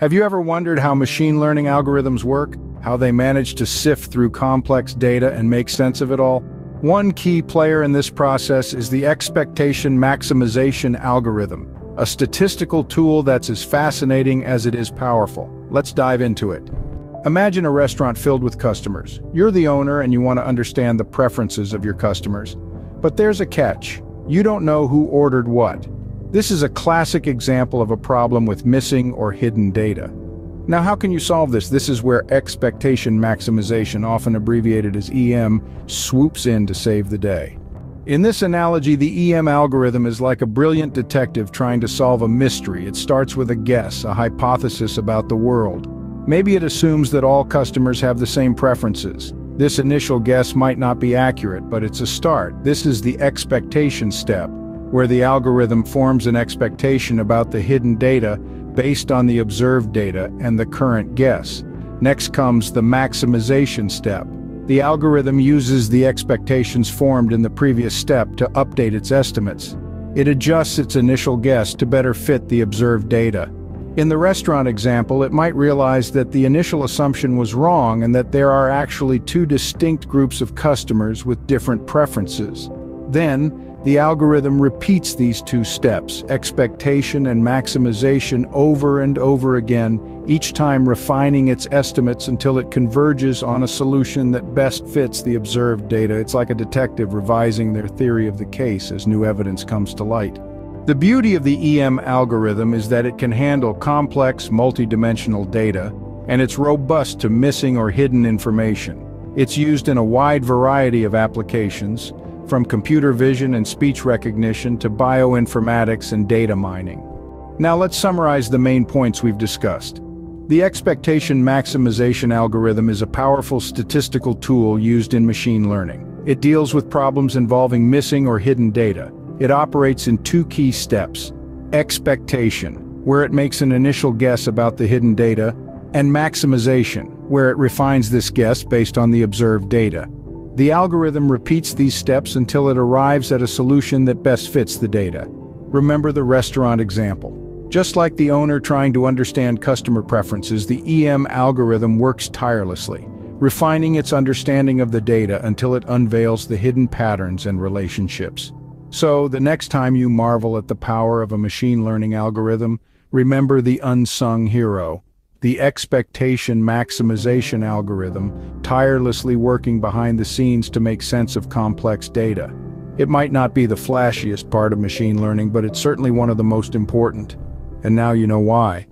Have you ever wondered how machine learning algorithms work? How they manage to sift through complex data and make sense of it all? One key player in this process is the expectation maximization algorithm, a statistical tool that's as fascinating as it is powerful. Let's dive into it. Imagine a restaurant filled with customers. You're the owner and you want to understand the preferences of your customers. But there's a catch. You don't know who ordered what. This is a classic example of a problem with missing or hidden data. Now how can you solve this? This is where expectation maximization, often abbreviated as EM, swoops in to save the day. In this analogy, the EM algorithm is like a brilliant detective trying to solve a mystery. It starts with a guess, a hypothesis about the world. Maybe it assumes that all customers have the same preferences. This initial guess might not be accurate, but it's a start. This is the expectation step, where the algorithm forms an expectation about the hidden data based on the observed data and the current guess. Next comes the maximization step. The algorithm uses the expectations formed in the previous step to update its estimates. It adjusts its initial guess to better fit the observed data. In the restaurant example, it might realize that the initial assumption was wrong and that there are actually two distinct groups of customers with different preferences. Then, the algorithm repeats these two steps, expectation and maximization, over and over again, each time refining its estimates until it converges on a solution that best fits the observed data. It's like a detective revising their theory of the case as new evidence comes to light. The beauty of the EM algorithm is that it can handle complex, multidimensional data, and it's robust to missing or hidden information. It's used in a wide variety of applications, from computer vision and speech recognition to bioinformatics and data mining. Now let's summarize the main points we've discussed. The expectation maximization algorithm is a powerful statistical tool used in machine learning. It deals with problems involving missing or hidden data. It operates in two key steps. Expectation, where it makes an initial guess about the hidden data, and maximization, where it refines this guess based on the observed data. The algorithm repeats these steps until it arrives at a solution that best fits the data. Remember the restaurant example. Just like the owner trying to understand customer preferences, the EM algorithm works tirelessly, refining its understanding of the data until it unveils the hidden patterns and relationships. So, the next time you marvel at the power of a machine learning algorithm, remember the unsung hero, the expectation maximization algorithm, tirelessly working behind the scenes to make sense of complex data. It might not be the flashiest part of machine learning, but it's certainly one of the most important. And now you know why.